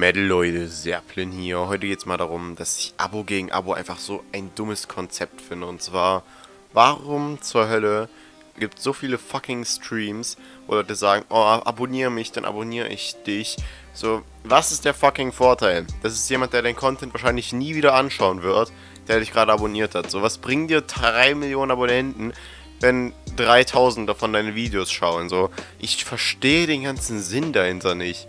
Metal Leute, Serplin hier. Heute geht es mal darum, dass ich Abo gegen Abo einfach so ein dummes Konzept finde. Und zwar, warum zur Hölle gibt es so viele fucking Streams, wo Leute sagen, oh, abonniere mich, dann abonniere ich dich. So, was ist der fucking Vorteil? Das ist jemand, der den Content wahrscheinlich nie wieder anschauen wird, der dich gerade abonniert hat. So, was bringen dir 3 Millionen Abonnenten, wenn 3000 davon deine Videos schauen? So, ich verstehe den ganzen Sinn dahinter nicht.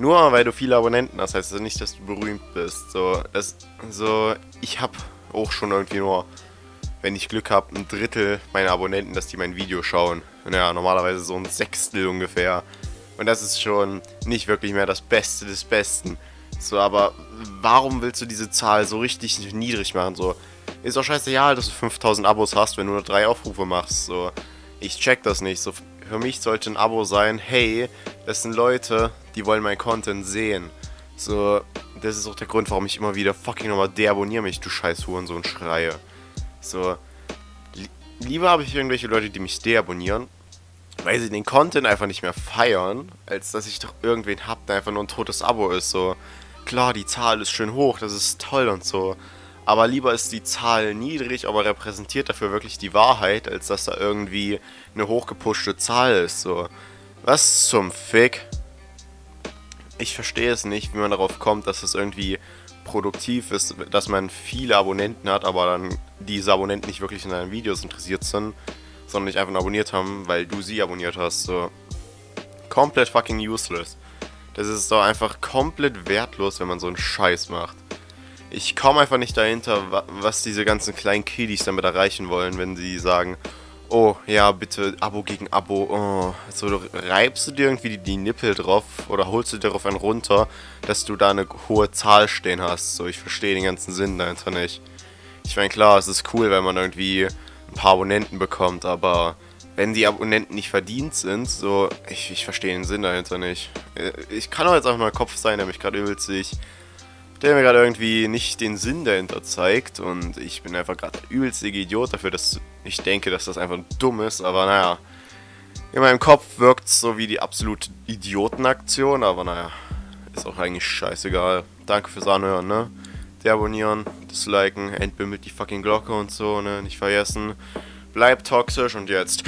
Nur weil du viele Abonnenten hast, heißt das nicht, dass du berühmt bist. So, das, so ich habe auch schon irgendwie nur, wenn ich Glück habe, ein Drittel meiner Abonnenten, dass die mein Video schauen. Naja, normalerweise so ein Sechstel ungefähr. Und das ist schon nicht wirklich mehr das Beste des Besten. So, aber warum willst du diese Zahl so richtig niedrig machen? So, ist doch scheißegal, dass du 5000 Abos hast, wenn du nur drei Aufrufe machst. So, ich check das nicht. So, für mich sollte ein Abo sein, hey, das sind Leute, die wollen mein Content sehen. So, das ist auch der Grund, warum ich immer wieder fucking nochmal deabonniere mich, du scheiß Hurensohn, schreie. So, li lieber habe ich irgendwelche Leute, die mich deabonnieren, weil sie den Content einfach nicht mehr feiern, als dass ich doch irgendwen hab, der einfach nur ein totes Abo ist. So, klar, die Zahl ist schön hoch, das ist toll und so. Aber lieber ist die Zahl niedrig, aber repräsentiert dafür wirklich die Wahrheit, als dass da irgendwie eine hochgepushte Zahl ist. So, was zum Fick? Ich verstehe es nicht, wie man darauf kommt, dass es irgendwie produktiv ist, dass man viele Abonnenten hat, aber dann diese Abonnenten nicht wirklich in deinen Videos interessiert sind, sondern dich einfach abonniert haben, weil du sie abonniert hast. So, komplett fucking useless. Das ist doch einfach komplett wertlos, wenn man so einen Scheiß macht ich komme einfach nicht dahinter, was diese ganzen kleinen Kiddies damit erreichen wollen, wenn sie sagen, oh, ja, bitte Abo gegen Abo, oh. So, reibst du dir irgendwie die, die Nippel drauf oder holst du dir darauf einen runter, dass du da eine hohe Zahl stehen hast. So, ich verstehe den ganzen Sinn dahinter nicht. Ich meine, klar, es ist cool, wenn man irgendwie ein paar Abonnenten bekommt, aber wenn die Abonnenten nicht verdient sind, so, ich, ich verstehe den Sinn dahinter nicht. Äh, ich kann auch jetzt auch nur ein Kopf sein, der mich gerade übelst sich der mir gerade irgendwie nicht den Sinn dahinter zeigt und ich bin einfach gerade der übelste Idiot dafür, dass ich denke, dass das einfach dumm ist, aber naja. In meinem Kopf wirkt es so wie die absolute Idiotenaktion, aber naja, ist auch eigentlich scheißegal. Danke fürs Anhören, ne? Deabonnieren, disliken, entbimmelt die fucking Glocke und so, ne? Nicht vergessen. Bleibt toxisch und jetzt.